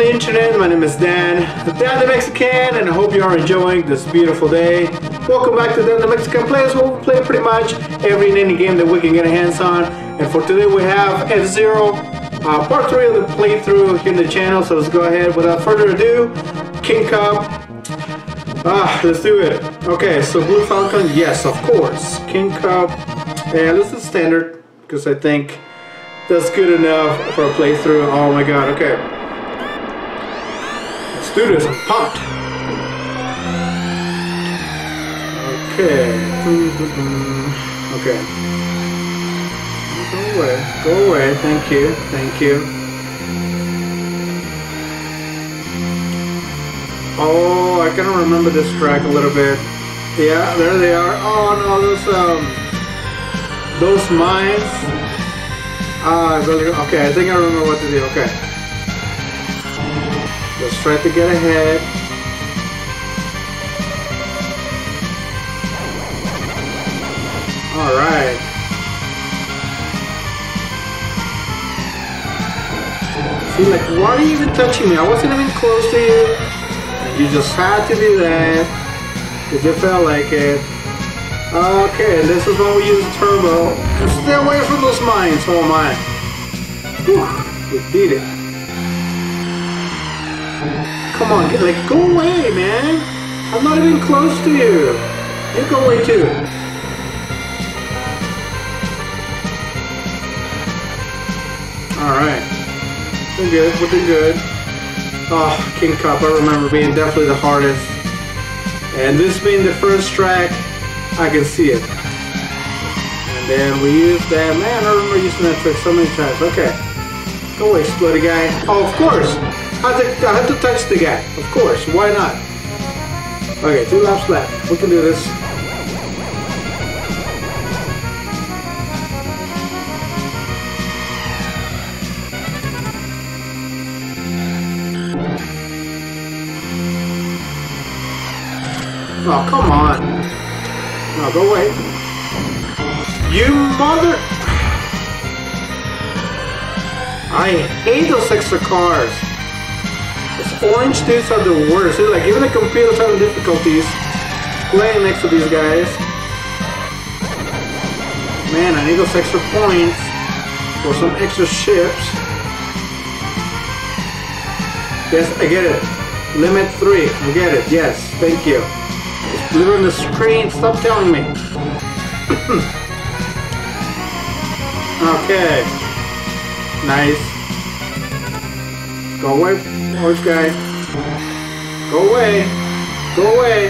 the internet? My name is Dan, the Dan the Mexican, and I hope you are enjoying this beautiful day. Welcome back to Dan the Mexican Plays, where we play pretty much every and any game that we can get our hands on. And for today we have F-Zero, uh, part 3 of the playthrough here in the channel, so let's go ahead without further ado. King Cup. Ah, let's do it. Okay, so Blue Falcon, yes, of course. King Cup, and this is standard, because I think that's good enough for a playthrough. Oh my god, okay. This, I'm pumped. Okay. Okay. Go away, go away, thank you, thank you. Oh, I kind of remember this track a little bit. Yeah, there they are. Oh no, those, um, those mines. Ah, really? Okay, I think I remember what to do. Okay. Let's try to get ahead. Alright. See, like, why are you even touching me? I wasn't even close to you. You just had to do that. Because you felt like it. Okay, this is when we use turbo. Stay away from those mines, oh my. Whew, we did it. Come on, get, like, go away, man. I'm not even close to you. You go away too. Alright. We're good, we're doing good. Oh, King Cup, I remember being definitely the hardest. And this being the first track, I can see it. And then we use that. Man, I remember using that trick so many times. Okay. Go away, splitty guy. Oh, of course. I to, I have to touch the guy. Of course. Why not? Okay, two laps left. We can do this. Oh, come on. No, go away. You mother... I hate those extra cars. Orange dudes are the worst. It's like even the computer's having difficulties playing next to these guys. Man, I need those extra points for some extra ships. Yes, I get it. Limit 3. I get it. Yes, thank you. Just leave it on the screen. Stop telling me. okay. Nice. Go away, orange guy. Go away. Go away.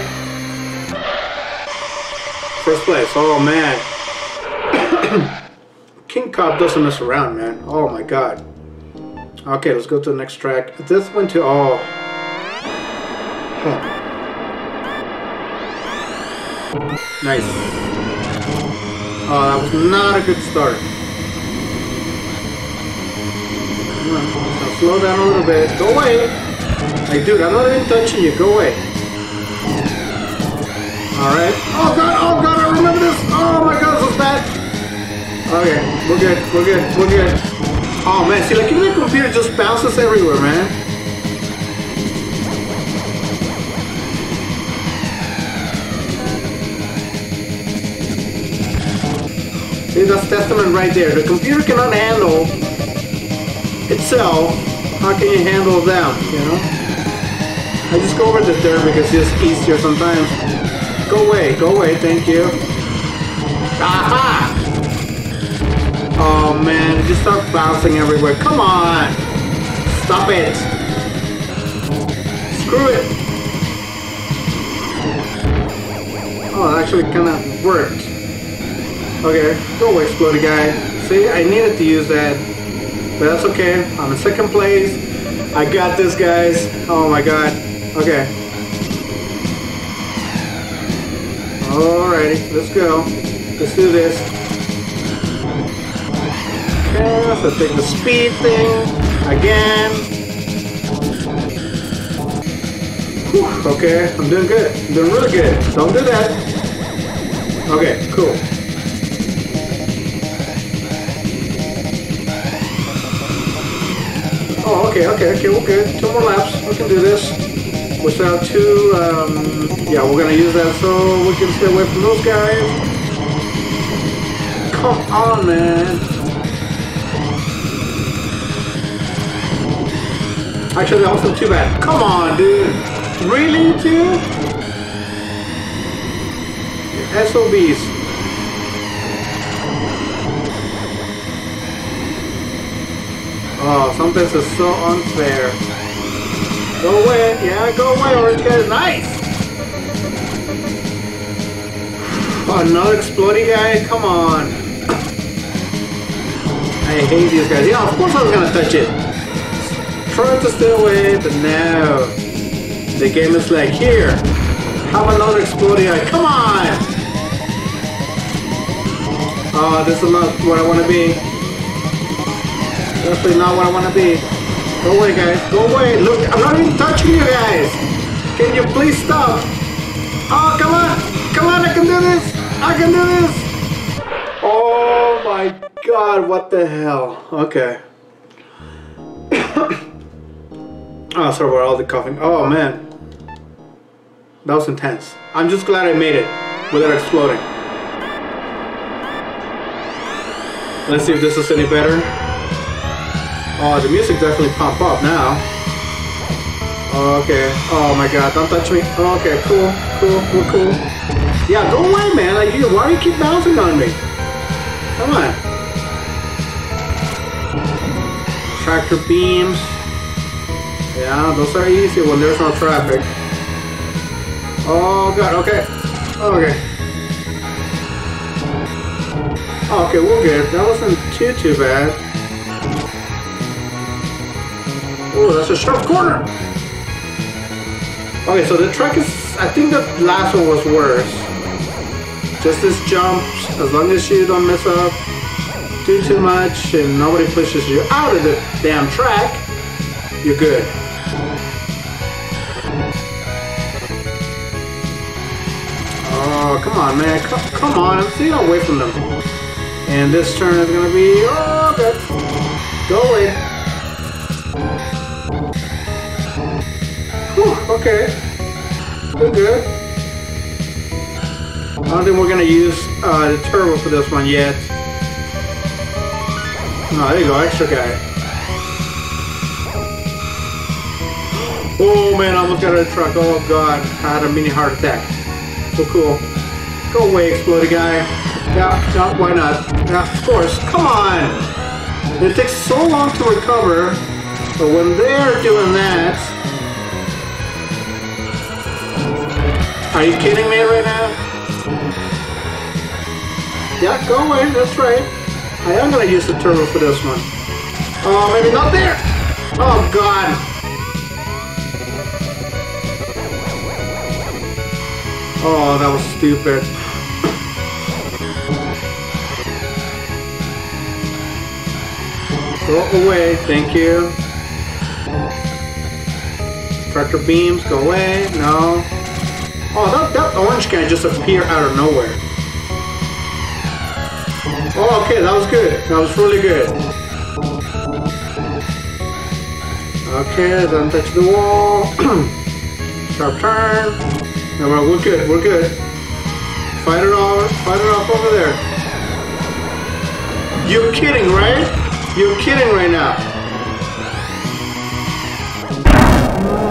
First place. Oh, man. King Cup doesn't mess around, man. Oh, my God. Okay, let's go to the next track. This went to... Oh. Huh. Nice. Oh, that was not a good start. Now slow down a little bit. Go away. Like, dude, I'm not even touching you. Go away. Alright. Oh, God. Oh, God. I remember this. Oh, my God. This is bad. Okay. We're good. We're good. We're good. Oh, man. See, like, even the computer just bounces everywhere, man. See, that's testament right there. The computer cannot handle How can you handle them, you know? I just go over the dirt because it's easier sometimes. Go away, go away, thank you. Aha! Oh man, it just start bouncing everywhere. Come on! Stop it! Screw it! Oh, it actually kind of worked. Okay, go away, explodey guy. See, I needed to use that. But that's okay. I'm in second place. I got this, guys. Oh my god. Okay. Alrighty, let's go. Let's do this. Okay, so take the speed thing again. Whew, okay, I'm doing good. I'm doing really good. Don't do that. Okay, cool. Okay, okay, okay, we're good. Two more laps. We can do this. Without two, um, yeah, we're gonna use that so we can stay away from those guys. Come on, man. Actually, that wasn't too bad. Come on, dude. Really, too? SOBs. Oh, sometimes it's so unfair. Go away. Yeah, go away, orange guy. Nice! Oh, another exploding guy? Come on. I hate these guys. Yeah, of course I was gonna touch it. Try to stay away, but no. The game is like, here, have another exploding guy. Come on! Oh, this is not what I want to be. Definitely not what I want to be. Go away, guys. Go away. Look, I'm not even touching you guys. Can you please stop? Oh, come on. Come on, I can do this. I can do this. Oh my god, what the hell? Okay. oh, sorry about all the coughing. Oh man. That was intense. I'm just glad I made it without exploding. Let's see if this is any better. Oh, the music definitely pump up now. Oh, okay. Oh my god, don't touch me. Oh, okay, cool, cool, we're cool. Yeah, go away, man. Like, why do you keep bouncing on me? Come on. Tractor beams. Yeah, those are easy when there's no traffic. Oh god, okay. Okay. Oh, okay, we're good. That wasn't too, too bad. Oh, that's a sharp corner. Okay, so the track is, I think the last one was worse. Just this jump, as long as you don't mess up do too much and nobody pushes you out of the damn track, you're good. Oh, come on, man. Come, come on, I'm staying away from them. And this turn is gonna be, oh, okay. Go away. Okay. Good. I don't think we're gonna use uh, the turbo for this one yet. Oh, there you go, extra guy. Oh man, I almost got a truck. Oh god, I had a mini heart attack. So cool. Go away, exploding guy. Yeah, yeah, why not? Yeah, of course. Come on! It takes so long to recover, but when they're doing that, Are you kidding me right now? Yeah, go away, that's right. I am gonna use the turbo for this one. Oh, maybe not there! Oh, God! Oh, that was stupid. Go away, thank you. Tractor beams, go away, no. Oh, that, that orange guy just appeared out of nowhere. Oh, okay, that was good. That was really good. Okay, don't touch the wall. Sharp turn. No, we're good, we're good. Fight it off, fight it off over there. You're kidding, right? You're kidding right now.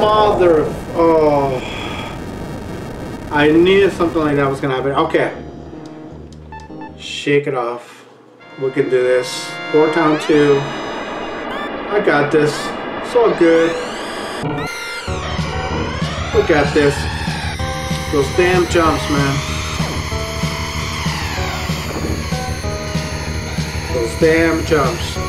Mother, oh. I knew something like that was gonna happen. Okay. Shake it off. We can do this. Port Town two. I got this. It's all good. We got this. Those damn jumps, man. Those damn jumps.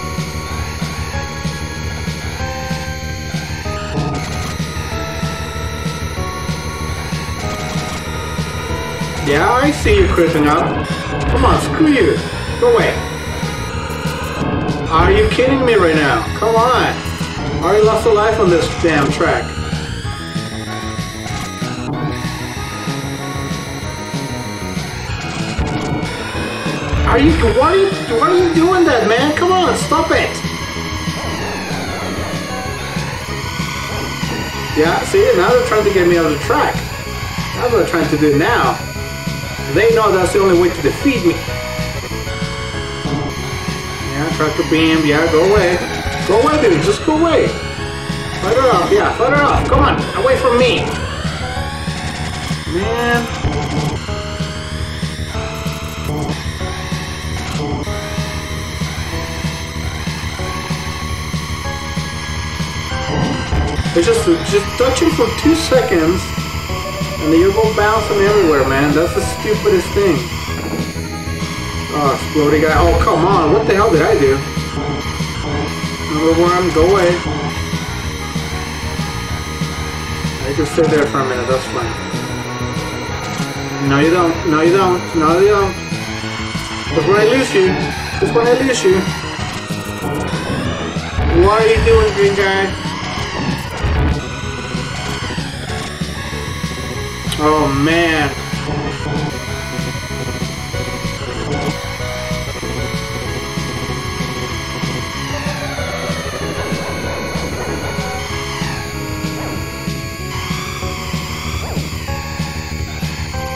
Yeah, I see you creeping up. Come on, screw you. Go away. Are you kidding me right now? Come on. I already lost a life on this damn track. Are you, why are you, why are you doing that, man? Come on, stop it. Yeah, see, now they're trying to get me out of the track. That's what they're trying to do now. They know that's the only way to defeat me. Yeah, tractor beam. Yeah, go away. Go away, dude. Just go away. Fight her off. Yeah, fight her off. Come on. Away from me. Man. It's just, just touch it for two seconds and you go bouncing everywhere, man. That's the stupidest thing. Oh, exploding guy. Oh, come on. What the hell did I do? Number one, go away. I can stay there for a minute. That's fine. No, you don't. No, you don't. No, you don't. That's when I lose you. That's when I lose you. What are you doing, green guy? Oh man.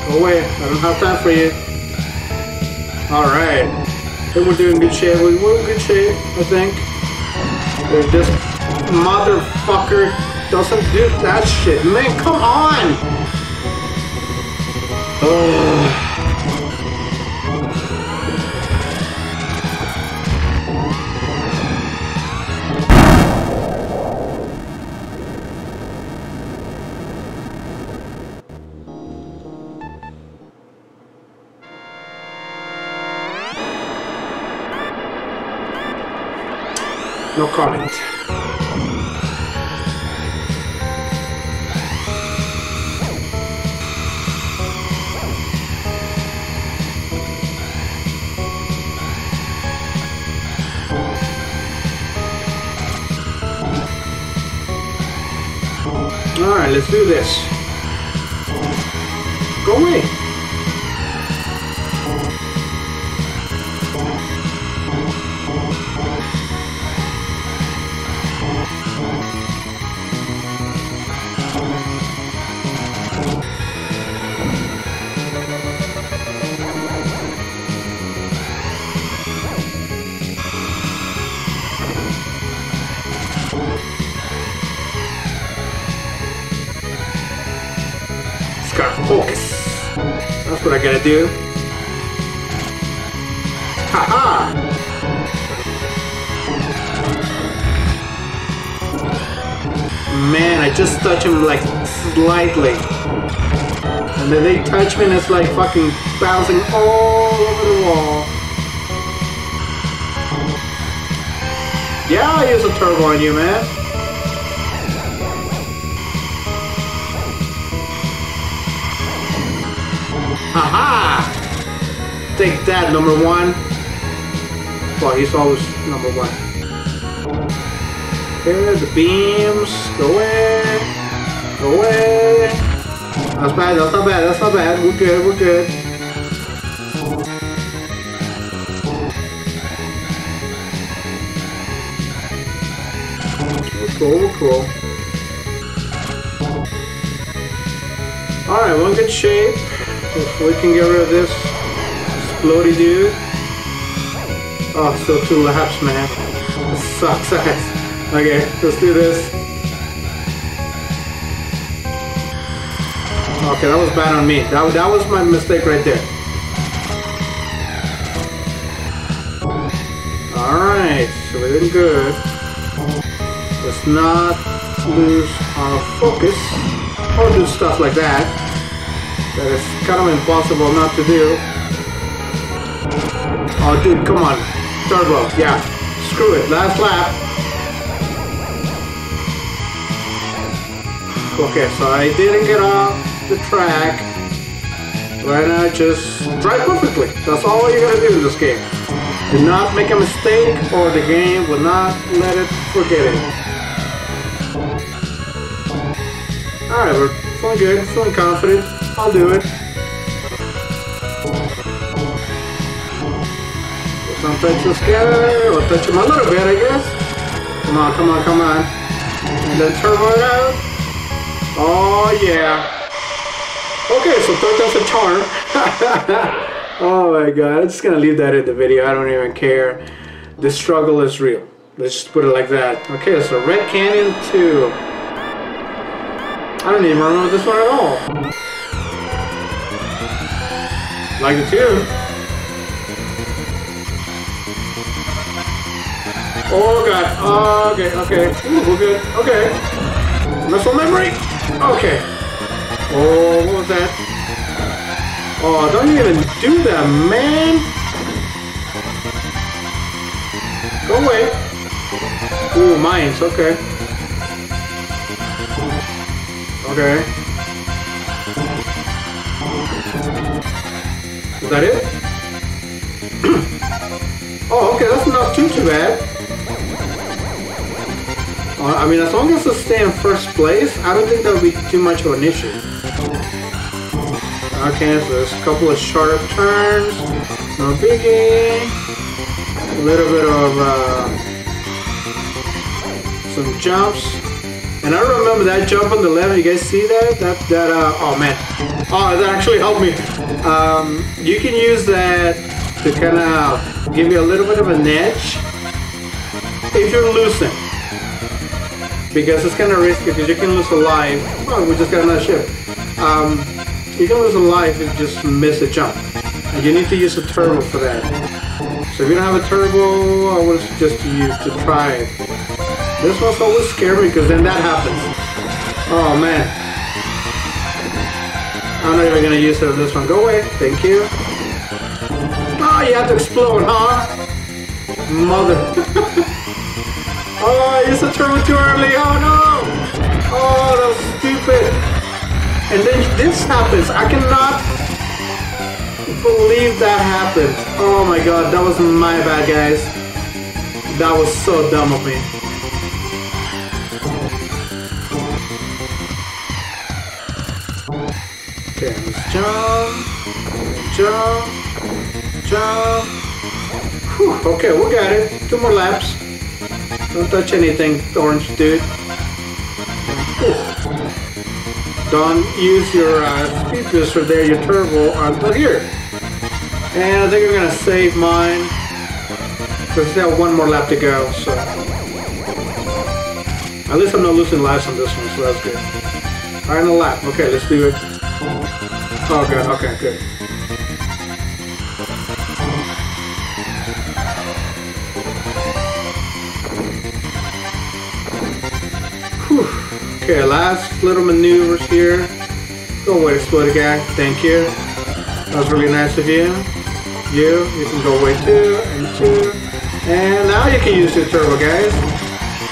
Go away. I don't have time for you. Alright. I think we're doing good shape. We're in good shape, I think. This motherfucker doesn't do that shit. Man, come on! No comment. Let's do this. Go away. Do. Haha! -ha. Man, I just touch him like slightly. And then they touch me and it's like fucking bouncing all over the wall. Yeah, I use a turbo on you, man. Haha! Take that, number one. Well, he's always number one. Okay, the beams. Go away. Go away. That's bad, that's not bad, that's not bad. We're good, we're good. Cool, cool. Alright, we're in good shape. We can get rid of this explody dude. Oh, still two laps, man. This sucks ass. Okay, let's do this. Okay, that was bad on me. That, that was my mistake right there. Alright, so we're doing good. Let's not lose our focus or do stuff like that that is kind of impossible not to do. Oh, dude, come on. Turbo, yeah. Screw it, last lap. Okay, so I didn't get off the track. Why not just drive perfectly? That's all you gotta do in this game. Do not make a mistake or the game will not let it forget it. Alright, we're feeling good, feeling confident. I'll do it. Touch the scanner, or touch him a little bit, I guess. Come on, come on, come on. And then turbo it out. Oh yeah. Okay, so third time's a charm. oh my god, I'm just gonna leave that in the video. I don't even care. The struggle is real. Let's just put it like that. Okay, so Red Canyon 2. I don't even remember this one at all. Like the two. Oh god. Oh, okay, okay. Ooh, we're good. Okay. Muscle memory. Okay. Oh, what was that? Oh, don't even do that, man. Go away. Ooh, mines. Okay. Okay. Is that it? oh, okay. That's not too too bad. Uh, I mean, as long as I stay in first place, I don't think that would be too much of an issue. Okay, so there's a couple of sharp turns, no biggie. A little bit of uh, some jumps. And I remember that jump on the left, you guys see that? That, that, uh, oh man. Oh, that actually helped me. Um, you can use that to kind of give you a little bit of an edge if you're losing because it's kind of risky because you can lose a life. Oh, we just got another ship. Um, you can lose a life if you just miss a jump. And you need to use a turbo for that. So if you don't have a turbo, I would suggest you to try it. This one's always scary because then that happens. Oh man. I'm not even gonna use it on this one. Go away. Thank you. Oh, you have to explode, huh? Mother. Oh, I used the turbo too early. Oh no! Oh, that was stupid. And then this happens. I cannot believe that happened. Oh my god, that was my bad, guys. That was so dumb of me. Okay, jump, jump, jump. Whew, okay, we got it. Two more laps. Don't touch anything, orange dude. Don't use your uh, speed booster there, your turbo, until here. And I think I'm gonna save mine. Because I have one more lap to go, so. At least I'm not losing lives on this one, so that's good. Final lap. Okay, let's do it. Oh, good. Okay, good. Okay, last little maneuvers here. Go away, split guy. Thank you. That was really nice of you. You, you can go away too, and two. And now you can use your turbo, guys.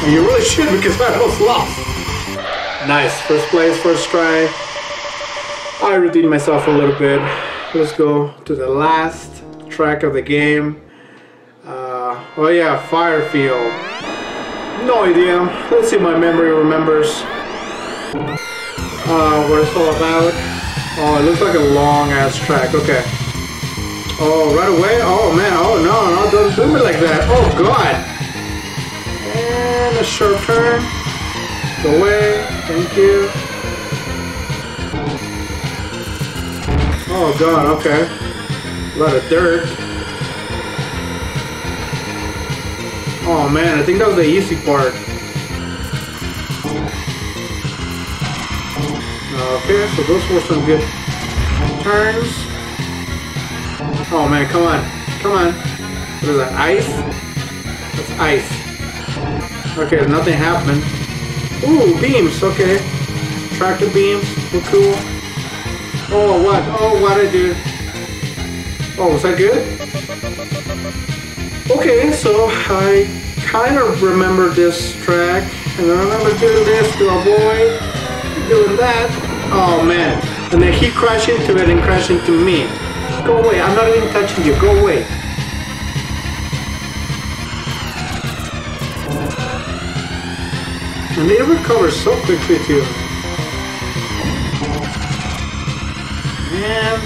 And you really should because I almost lost. Nice, first place, first try. I redeemed myself a little bit. Let's go to the last track of the game. Uh, oh yeah, Firefield. No idea. Let's see if my memory remembers uh, what it's all about. Oh, it looks like a long ass track. Okay. Oh, right away? Oh man, oh no, no, don't do me like that. Oh god. And a sharp turn. Go away. Thank you. Oh god, okay. A lot of dirt. Oh man, I think that was the easy part. Uh, okay, so those were some good turns. Oh man, come on. Come on. What is that? Ice? That's ice. Okay, nothing happened. Ooh, beams, okay. Tractor beams, cool. Oh, what? Oh, what I do? Oh, was that good? Okay, so I kind of remember this track, and I remember doing this to avoid doing that. Oh man. And then he crashed into it and crashed into me. Go away. I'm not even touching you. Go away. And they recover so quickly too. At.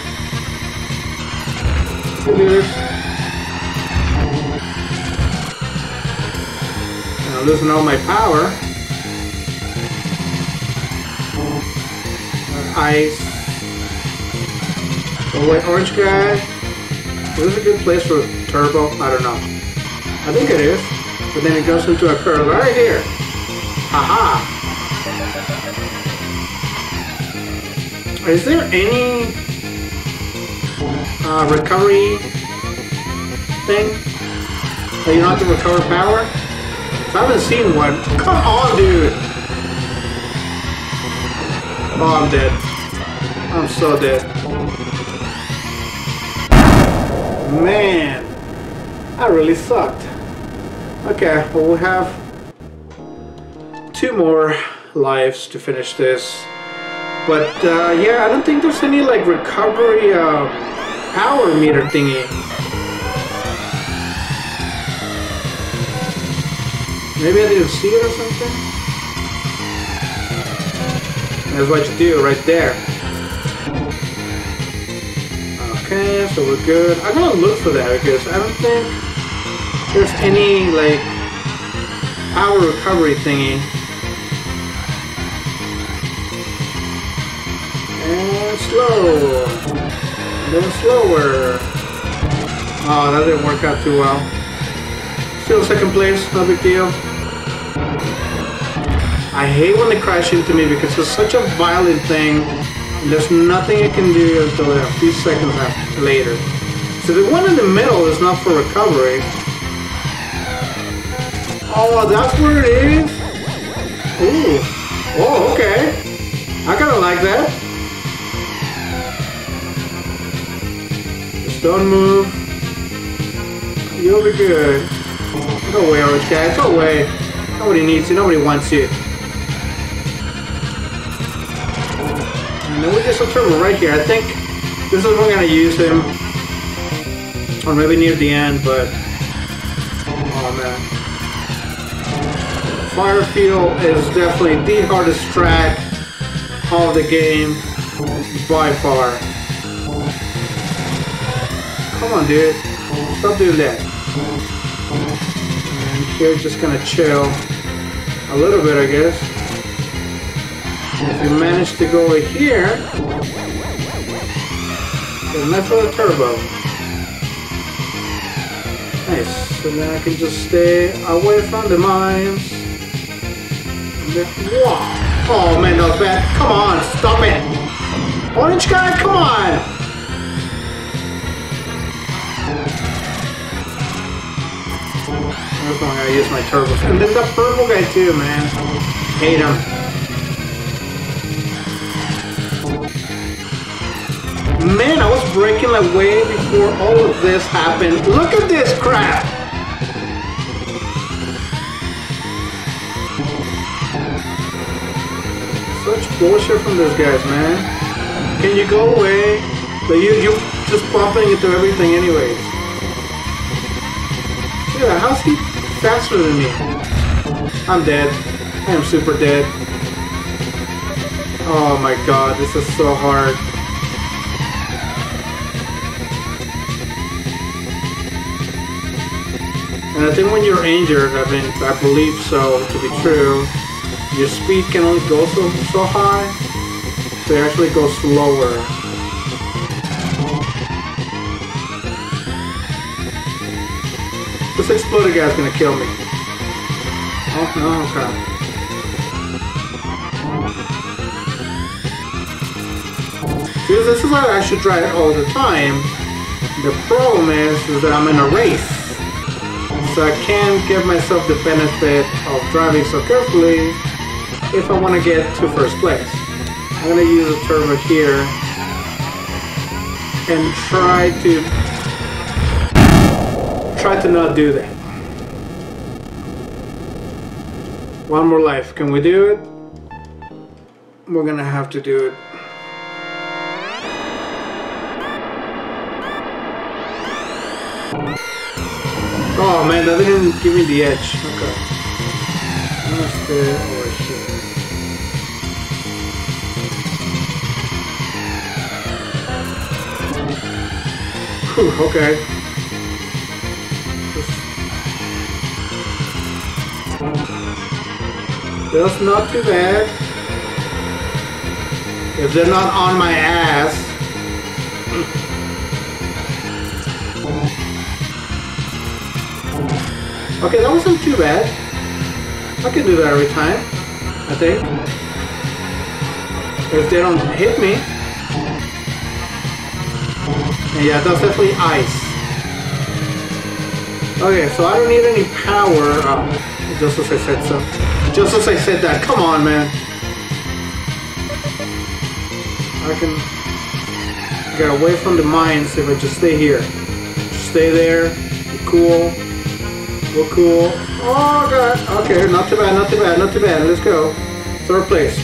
I'm losing all my power. Uh, ice. Oh wait, orange guy. Is this a good place for turbo? I don't know. I think it is. But then it goes into a curve right here. Haha. Is there any uh, recovery thing? That you don't have to recover power? I haven't seen one. Come on, dude. Oh, I'm dead. I'm so dead. Man, I really sucked. Okay, well we have two more lives to finish this. But uh, yeah, I don't think there's any like recovery uh, power meter thingy. Maybe I didn't see it or something? That's what you do right there. Okay, so we're good. I'm gonna look for that because I don't think there's any like power recovery thingy. And slow. And then slower. Oh, that didn't work out too well. Still second place, no big deal. I hate when they crash into me because it's such a violent thing. There's nothing I can do until a few seconds later. So the one in the middle is not for recovery. Oh, that's where it is? Ooh. Oh, okay. I kinda like that. Don't move. You'll be good. Go away, guy. Go away. Nobody needs you. Nobody wants you. And then we get some turbo right here. I think this is when we're gonna use him. Or maybe near the end, but oh man. Firefield is definitely the hardest track of the game by far. Come on dude. Stop doing that. And here just gonna chill a little bit I guess. If we manage to go over here, then that's for the turbo. Nice. So then I can just stay away from the mines. Wow. Oh man, that was bad. Come on, stop it. Orange guy, come on. That's why I use my turbo. And then the purple guy too, man. Hate him. Man, I was breaking like way before all of this happened. Look at this crap! Such bullshit from those guys, man. Can you go away? But you, you just bumping into everything anyways. Yeah, how's he faster than me? I'm dead. I am super dead. Oh my god, this is so hard. And I think when you're injured, I mean, I believe so to be true, your speed can only go so, so high, so you actually go slower. This exploder guy's gonna kill me. Oh, no. Because this is how I should drive all the time. The problem is, is that I'm in a race. So I can't give myself the benefit of driving so carefully if I want to get to first place. I'm going to use a turbo here and try to try to not do that. One more life. Can we do it? We're gonna have to do it. Oh man, that didn't give me the edge. Okay. Over here. Whew, okay. That's not too bad. If they're not on my ass. Okay, that wasn't too bad. I can do that every time, I think. If they don't hit me. And yeah, that's definitely ice. Okay, so I don't need any power. Oh, just as I said so. Just as I said that. Come on, man. I can get away from the mines if I just stay here. Stay there. Be cool. We're cool. Oh god. Okay, not too bad, not too bad, not too bad. Let's go. Third place.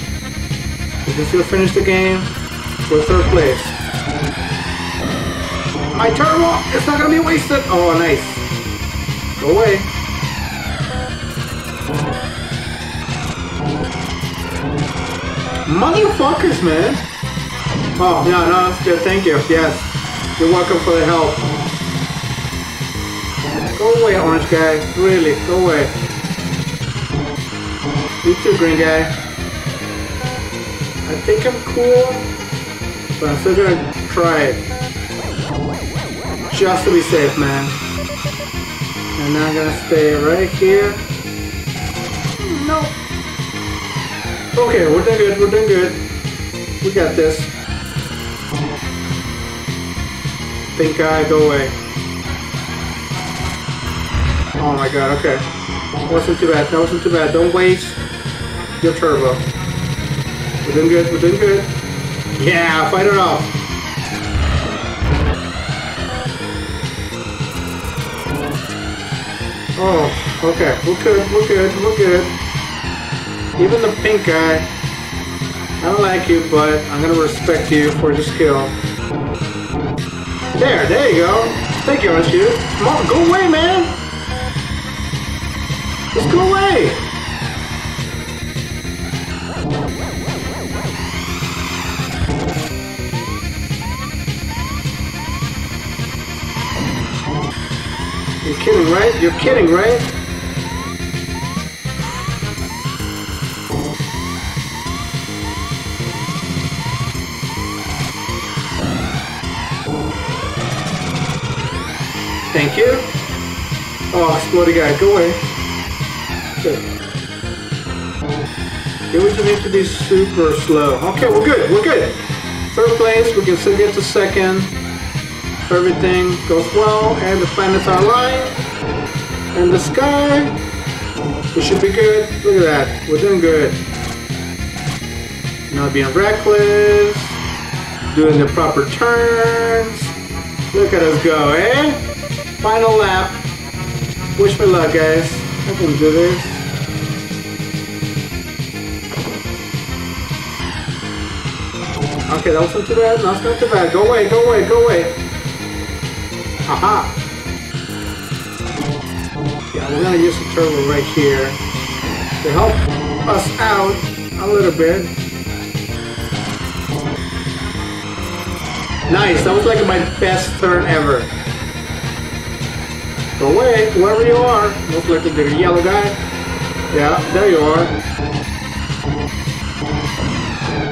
We can still finish the game. We're third place. My turbo! It's not gonna be wasted! Oh, nice. Go away. Motherfuckers, man. Oh, no, no, that's good. Thank you. Yes. You're welcome for the help. Go away, orange guy. Really, go away. You too, green guy. I think I'm cool, but I'm still gonna try it. Just to be safe, man. And I'm gonna stay right here. No. Okay, we're doing good, we're doing good. We got this. Pink eye, go away. Oh my god, okay. Wasn't too bad, that wasn't too bad. Don't waste your turbo. We're doing good, we're doing good. Yeah, fight it off. Oh, okay, we're good, we're good, we're good. Even the pink guy, I don't like you, but I'm gonna respect you for your skill. There, there you go. Thank you, Rescue. Come on, go away, man. Just go away. You're kidding, right? You're kidding, right? Thank you. Oh, exploding guy, go away. Good. Would need to be super slow. Okay, we're good, we're good. Third place, we can still get to second. Everything goes well and the planets are aligned and the sky, we should be good. Look at that, we're doing good. Not being reckless, doing the proper turns. Look at us go, eh? Final lap. Wish me luck, guys. I can do this. Okay, that wasn't too bad. That's not too bad. Go away, go away, go away. Haha. Yeah, we're gonna use the turbo right here to help us out a little bit. Nice, that was like my best turn ever. Away, whoever you are. Most likely the yellow guy. Yeah, there you are.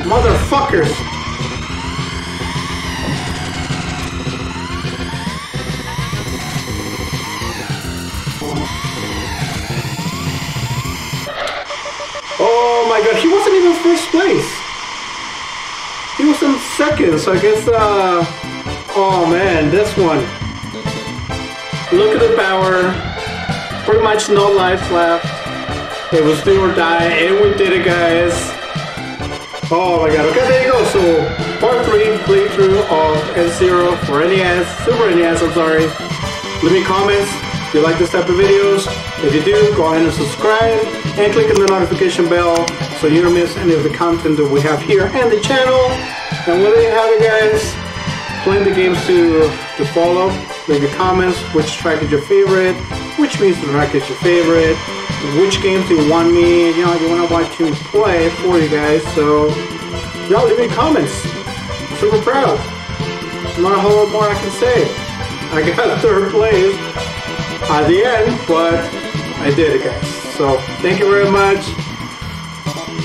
Motherfuckers! Oh my god, he wasn't even first place. He was in second, so I guess, uh... Oh man, this one. Look at the power. Pretty much no life left. It was do or die, and we did it, guys. Oh my god, okay, there you go. So, part 3 playthrough of F-Zero for NES, Super NES, I'm sorry. Leave me comments if you like this type of videos. If you do, go ahead and subscribe and click on the notification bell so you don't miss any of the content that we have here and the channel. And whether you have it, guys, playing the games to, to follow, leave your comments, which track is your favorite, which music track is your favorite, which games do you want me, you know, you want to watch me play for you guys. So, y'all leave me comments. Super proud. Not a whole lot more I can say. I got third place at the end, but I did it, guys. So, thank you very much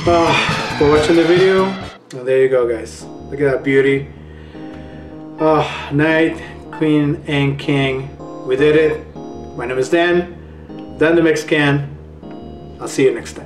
uh, for watching the video. And there you go, guys. Look at that beauty. Oh, knight, queen, and king. We did it. My name is Dan, Dan the Mexican. I'll see you next time.